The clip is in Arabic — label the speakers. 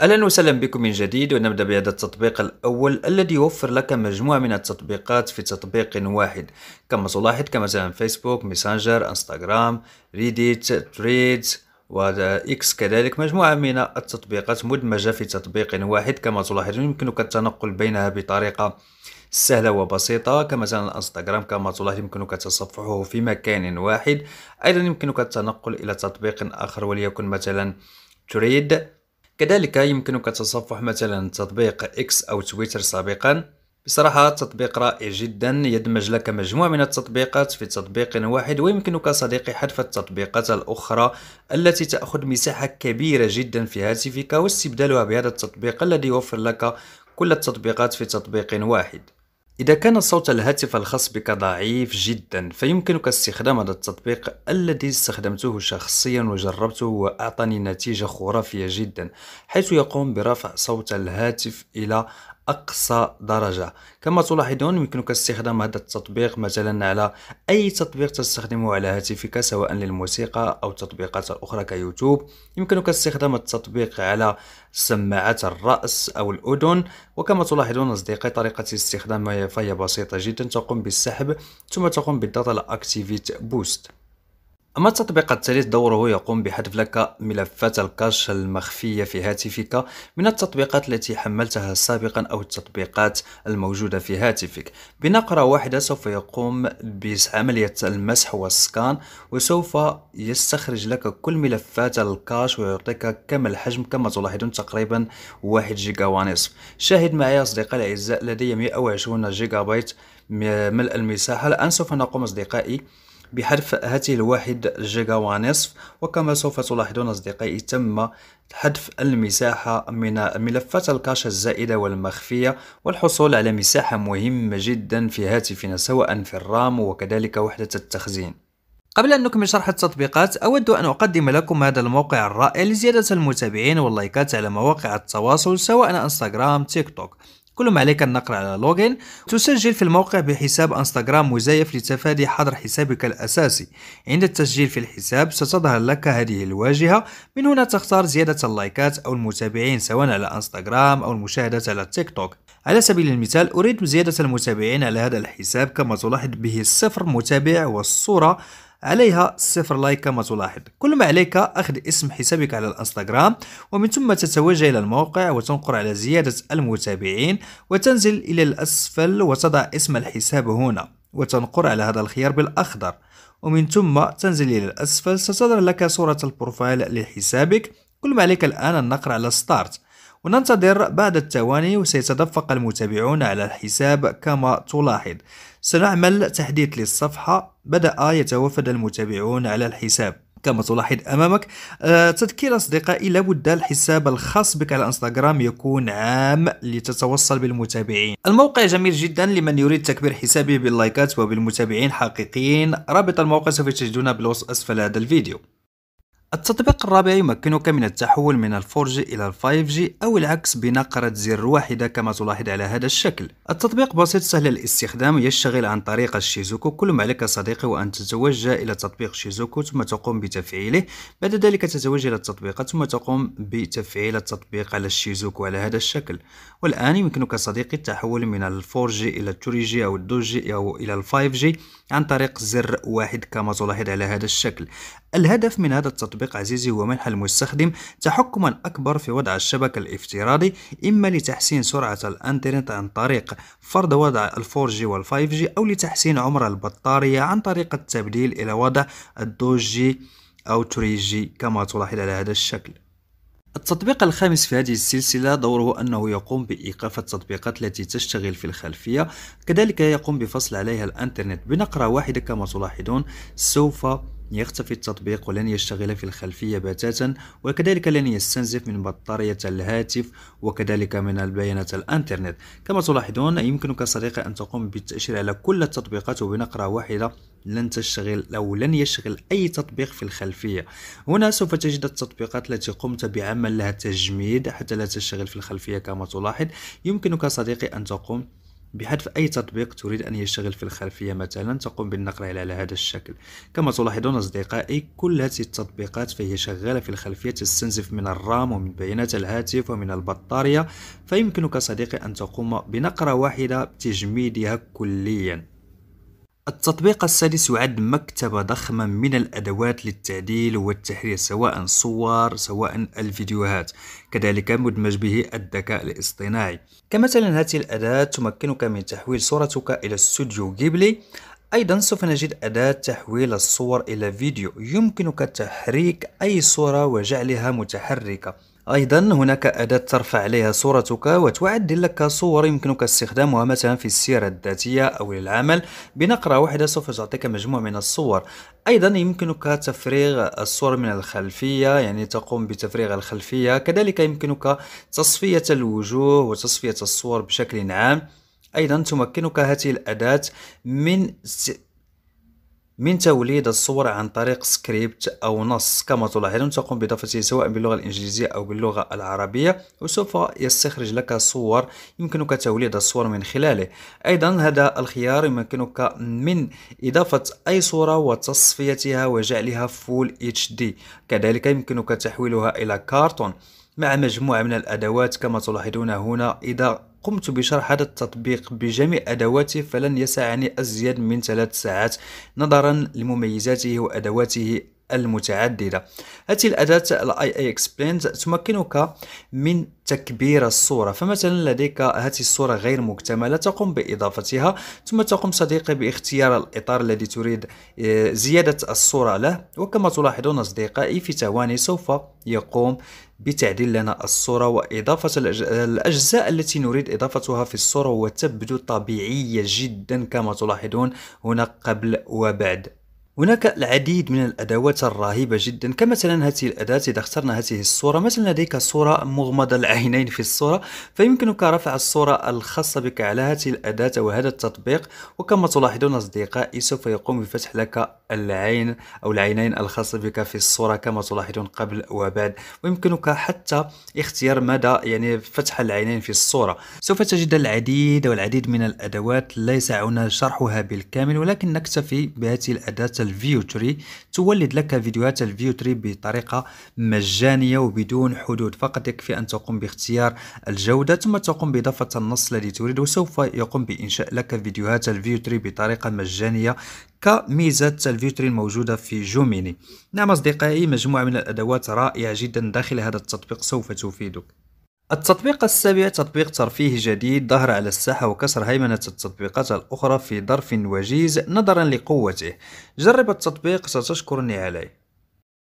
Speaker 1: أهلا وسهلا بكم من جديد ونبدأ بهذا التطبيق الأول الذي يوفر لك مجموعة من التطبيقات في تطبيق واحد كما تلاحظ كمثلا فيسبوك ميسنجر إنستغرام ريديت ثريدز وإكس كذلك. مجموعة من التطبيقات مدمجة في تطبيق واحد كما تلاحظون يمكنك التنقل بينها بطريقة سهلة وبسيطة. كمثلا الانستغرام كما تلاحظ يمكنك تصفحه في مكان واحد. أيضا يمكنك التنقل إلى تطبيق آخر وليكن مثلا تريد. كذلك يمكنك تصفح مثلا تطبيق إكس أو تويتر سابقا. بصراحة تطبيق رائع جدا يدمج لك مجموعة من التطبيقات في تطبيق واحد ويمكنك صديقي حذف التطبيقات الأخرى التي تأخذ مساحة كبيرة جدا في هاتفك واستبدالها بهذا التطبيق الذي يوفر لك كل التطبيقات في تطبيق واحد. إذا كان صوت الهاتف الخاص بك ضعيف جدا فيمكنك استخدام هذا التطبيق الذي استخدمته شخصيا وجربته وأعطاني نتيجة خرافية جدا حيث يقوم برفع صوت الهاتف إلى أقصى درجة. كما تلاحظون يمكنك استخدام هذا التطبيق مثلا على أي تطبيق تستخدمه على هاتفك سواء للموسيقى أو تطبيقات أخرى كيوتيوب. يمكنك استخدام التطبيق على سماعات الرأس أو الأذن. وكما تلاحظون أصدقائي طريقة استخدامها فهي بسيطة جدا تقوم بالسحب ثم تقوم بالضغط على Activate Boost أما التطبيق الثالث دوره يقوم بحذف لك ملفات ال cache المخفية في هاتفك من التطبيقات التي حملتها سابقا أو التطبيقات الموجودة في هاتفك. بنقرة واحدة سوف يقوم بعملية المسح وال scan وسوف يستخرج لك كل ملفات ال cache ويعطيك كم الحجم كما تلاحظون تقريبا واحد جيجا ونصف شاهد معي أصدقائي الأعزاء لدي 120 جيجا بايت ملء المساحة. الآن سوف نقوم أصدقائي بحذف هذه الواحد جيجا ونصف. وكما سوف تلاحظون أصدقائي تم حذف المساحة من ملفات ال cache الزائدة والمخفية والحصول على مساحة مهمة جدا في هاتفنا سواء في ال RAM وكذلك وحدة التخزين. قبل أن نكمل شرح التطبيقات أود أن أقدم لكم هذا الموقع الرائع لزيادة المتابعين واللايكات على مواقع التواصل سواء إنستغرام تيك توك. كل ما عليك النقر على login تسجل في الموقع بحساب انستغرام مزيف لتفادي حظر حسابك الأساسي. عند التسجيل في الحساب ستظهر لك هذه الواجهة. من هنا تختار زيادة اللايكات أو المتابعين سواء على انستغرام أو المشاهدات على تيك توك على سبيل المثال أريد زيادة المتابعين على هذا الحساب كما تلاحظ به صفر متابع والصورة. عليها صفر like كما تلاحظ. كل ما عليك أخذ اسم حسابك على الإنستغرام ومن ثم تتوجه إلى الموقع وتنقر على زيادة المتابعين وتنزل إلى الأسفل وتضع اسم الحساب هنا وتنقر على هذا الخيار بالأخضر. ومن ثم تنزل إلى الأسفل ستظهر لك صورة ال profile لحسابك. كل ما عليك الآن النقر على start وننتظر بعد الثواني وسيتدفق المتابعون على الحساب كما تلاحظ. سنعمل تحديث للصفحة بدأ يتوافد المتابعون على الحساب. كما تلاحظ أمامك أه تذكير أصدقائي لابد الحساب الخاص بك على إنستغرام يكون عام لتتوصل بالمتابعين. الموقع جميل جدا لمن يريد تكبير حسابه باللايكات وبالمتابعين حقيقيين. رابط الموقع سوف تجدونه بالوصف أسفل هذا الفيديو. التطبيق الرابع يمكنك من التحول من ال 4G إلى ال 5G أو العكس بنقرة زر واحدة كما تلاحظ على هذا الشكل. التطبيق بسيط سهل الاستخدام يشتغل عن طريق الشيزوكو. كل ما عليك صديقي وأن تتوجه إلى تطبيق شيزوكو ثم تقوم بتفعيله. بعد ذلك تتوجه إلى التطبيقات ثم تقوم بتفعيل التطبيق على الشيزوكو على هذا الشكل. والآن يمكنك صديقي التحول من ال 4G إلى ال 2G أو ال 2G أو إلى ال 5G عن طريق زر واحد كما تلاحظ على هذا الشكل. الهدف من هذا التطبيق عزيزي هو منح المستخدم تحكما أكبر في وضع الشبكة الافتراضي إما لتحسين سرعة الإنترنت عن طريق فرض وضع ال 4G وال 5G أو لتحسين عمر البطارية عن طريق التبديل إلى وضع ال 2G أو 3G كما تلاحظ على هذا الشكل. التطبيق الخامس في هذه السلسلة دوره أنه يقوم بإيقاف التطبيقات التي تشتغل في الخلفية كذلك يقوم بفصل عليها الإنترنت بنقرة واحدة كما تلاحظون سوف يختفي التطبيق ولن يشتغل في الخلفية بتاتا وكذلك لن يستنزف من بطارية الهاتف وكذلك من البيانات الانترنت. كما تلاحظون يمكنك صديقي أن تقوم بالتأشير على كل التطبيقات وبنقرة واحدة لن تشتغل أو لن يشتغل أي تطبيق في الخلفية. هنا سوف تجد التطبيقات التي قمت بعمل لها تجميد حتى لا تشتغل في الخلفية كما تلاحظ. يمكنك صديقي أن تقوم بحذف أي تطبيق تريد أن يشتغل في الخلفية مثلا تقوم بالنقر على هذا الشكل. كما تلاحظون أصدقائي كل هذه التطبيقات فهي شغالة في الخلفية تستنزف من الرام ومن بيانات الهاتف ومن البطارية فيمكنك صديقي أن تقوم بنقرة واحدة بتجميدها كليا. التطبيق السادس يعد مكتبة ضخمة من الأدوات للتعديل والتحرير سواء صور سواء الفيديوهات. كذلك مدمج به الذكاء الاصطناعي. كمثلا هذه الأداة تمكنك من تحويل صورتك إلى استوديو جيبلي أيضا سوف نجد أداة تحويل الصور إلى فيديو. يمكنك تحريك أي صورة وجعلها متحركة. أيضا هناك أداة ترفع عليها صورتك وتعدل لك صور يمكنك استخدامها مثلا في السيرة الذاتية أو للعمل. بنقرة واحدة سوف تعطيك مجموعة من الصور. أيضا يمكنك تفريغ الصور من الخلفية يعني تقوم بتفريغ الخلفية. كذلك يمكنك تصفية الوجوه وتصفية الصور بشكل عام. أيضا تمكنك هذه الأداة من من توليد الصور عن طريق سكريبت أو نص. كما تلاحظون تقوم بإضافته سواء باللغة الإنجليزية أو باللغة العربية وسوف يستخرج لك صور يمكنك توليد الصور من خلاله. أيضا هذا الخيار يمكنك من إضافة أي صورة وتصفيتها وجعلها full HD كذلك يمكنك تحويلها إلى كارتون. مع مجموعة من الأدوات كما تلاحظون هنا إذا قمت بشرح هذا التطبيق بجميع أدواته فلن يسعني أزيد من ثلاث ساعات نظرا لمميزاته وأدواته المتعددة. هذه الأداة ال AI expand تمكنك من تكبير الصورة. فمثلا لديك هذه الصورة غير مكتملة تقوم بإضافتها ثم تقوم صديقي باختيار الإطار الذي تريد آه، زيادة الصورة له. وكما تلاحظون أصدقائي في ثواني سوف يقوم بتعديل لنا الصورة وإضافة الأجزاء التي نريد إضافتها في الصورة وتبدو طبيعية جدا كما تلاحظون هنا قبل وبعد. هناك العديد من الأدوات الرهيبة جدا كمثلا هذه الأداة إذا اخترنا هذه الصورة. مثلا لديك صورة مغمضة العينين في الصورة فيمكنك رفع الصورة الخاصة بك على هذه الأداة وهذا التطبيق. وكما تلاحظون أصدقائي سوف يقوم بفتح لك العين أو العينين الخاصة بك في الصورة كما تلاحظون قبل وبعد. ويمكنك حتى اختيار مدى يعني فتح العينين في الصورة. سوف تجد العديد والعديد من الأدوات لا يسعنا شرحها بالكامل ولكن نكتفي بهذه الأداة الفيو تري تولد لك فيديوهات الفيو تري بطريقة مجانية وبدون حدود. فقط يكفي أن تقوم باختيار الجودة ثم تقوم بإضافة النص الذي تريد وسوف يقوم بإنشاء لك فيديوهات الفيو تري بطريقة مجانية كميزة الفيو تري الموجودة في Gemini. نعم أصدقائي مجموعة من الأدوات رائعة جدا داخل هذا التطبيق سوف تفيدك. التطبيق السابع تطبيق ترفيهي جديد ظهر على الساحة وكسر هيمنة التطبيقات الأخرى في ظرف وجيز نظرا لقوته. جرب التطبيق ستشكرني عليه